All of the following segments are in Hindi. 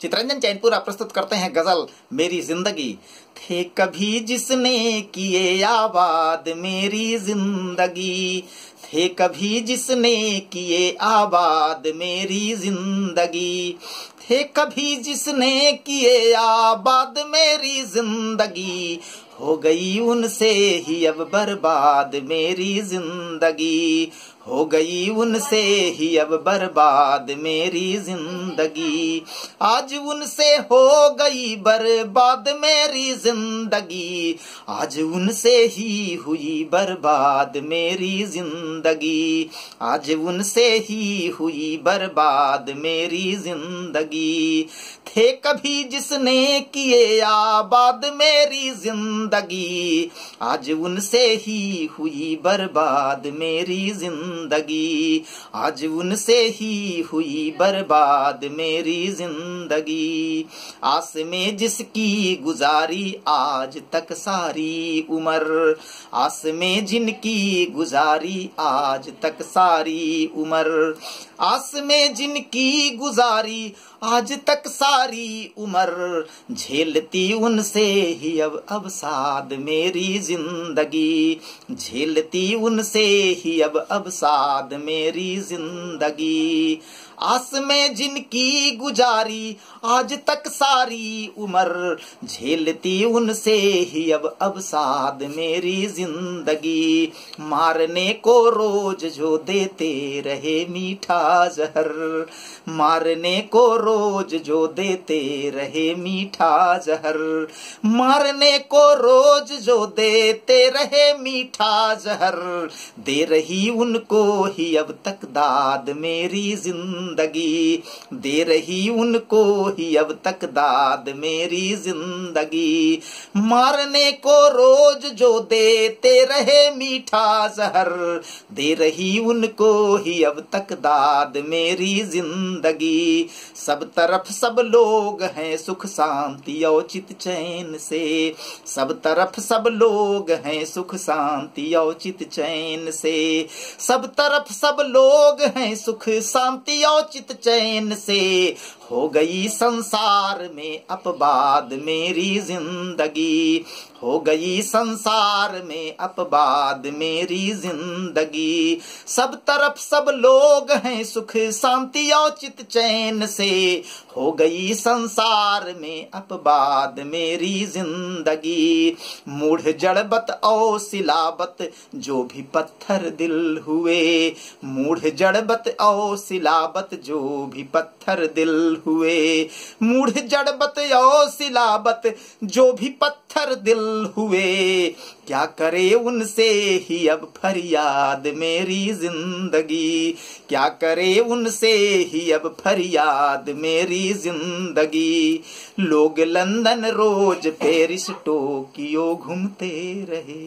चित्रंजन चैनपुरा प्रस्तुत करते हैं गज़ल मेरी ज़िंदगी। थे कभी जिसने किए आबाद मेरी ज़िंदगी। थे कभी जिसने किए आबाद मेरी ज़िंदगी। थे कभी जिसने किए आबाद मेरी ज़िंदगी। हो गई उनसे ही अब बर्बाद मेरी ज़िंदगी। हो गई उनसे ही अब बर्बाद मेरी ज़िंदगी। आज उनसे हो गई बर्बाद मेरी ज़िंदगी। आज उनसे ही हुई बर्बाद मेरी ज़िंदगी। आज उनसे ही हुई बर्बाद मेरी ज़िंदगी। थे कभी जिसने किए आबाद मेरी ज़िंदगी। आज उनसे ही हुई बर्बाद मेरी ज़िंदगी ज़िंदगी। आज उनसे ही हुई बर्बाद मेरी ज़िंदगी। आस में जिसकी गुजारी आज तक सारी उम्र। आस में जिनकी गुजारी आज तक सारी उम्र। आस में जिनकी गुजारी आज तक सारी उम्र झेलती उनसे ही अब अब साद मेरी ज़िंदगी। झेलती उनसे ही अब अब साद मेरी ज़िंदगी। आस में जिनकी गुजारी आज तक सारी उम्र झेलती उनसे ही अब अब साद मेरी ज़िंदगी। मारने को रोज जो देते रहे मीठा जहर। मारने को रोज जो देते रहे मीठा जहर। मारने को रोज जो देते रहे मीठा जहर। दे रही उनको ही अब तक दाद मेरी ज़िंदगी। ज़िंदगी। दे रही उनको ही अब तक दाद मेरी ज़िंदगी। मारने को रोज जो देते रहे मीठा जहर, दे रही उनको ही अब तक दाद मेरी ज़िंदगी। सब तरफ़ सब लोग हैं सुख शांति औचित चैन से। सब तरफ़ सब लोग हैं सुख शांति औचित चैन से। सब तरफ़ सब लोग हैं सुख शांति और चित चैन से हो गई संसार में अपबाद मेरी ज़िंदगी। हो गई संसार में अपबाद मेरी ज़िंदगी। सब तरफ़ सब लोग हैं सुख, शांति और चित चैन से। हो गई संसार में अपबाद मेरी ज़िंदगी। मूढ़, जड़बत और सिलाबत जो भी पत्थर दिल हुए। मूढ़, जड़बत और सिलाबत जो भी पत्थर दिल हुए। मूढ़ जड़बत और सिलाबत, जो भी पत्थर दिल हुए। क्या करे उनसे ही अब फरियाद मेरी ज़िंदगी। क्या करे उनसे ही अब फरियाद मेरी ज़िंदगी। लोग लंदन रोज पेरिस टोकियो घूमते रहे।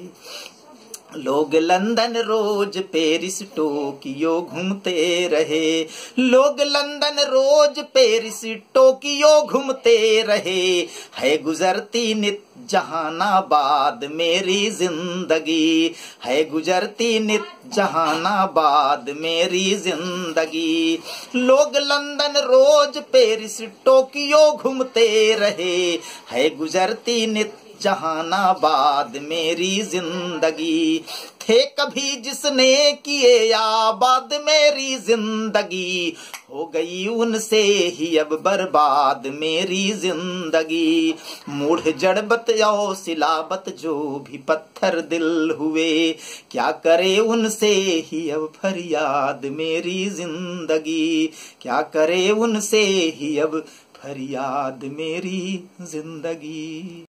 लोग लंदन रोज पेरिस टोकियो घूमते रहे। लोग लंदन रोज पेरिस टोकियो घूमते रहे। है गुजरती नित जहानाबाद मेरी ज़िंदगी। है गुजरती नित जहानाबाद मेरी ज़िंदगी। लोग लंदन रोज पेरिस टोकियो घूमते रहे। है गुजरती नित जहानाबाद मेरी ज़िंदगी। थे कभी जिसने किए आबाद मेरी ज़िंदगी। हो गई उनसे ही अब बर्बाद मेरी ज़िंदगी। मूढ़ जड़बत और सिलाबत जो भी पत्थर दिल हुए। क्या करे उनसे ही अब फरियाद मेरी ज़िंदगी। क्या करे उनसे ही अब फरियाद मेरी ज़िंदगी।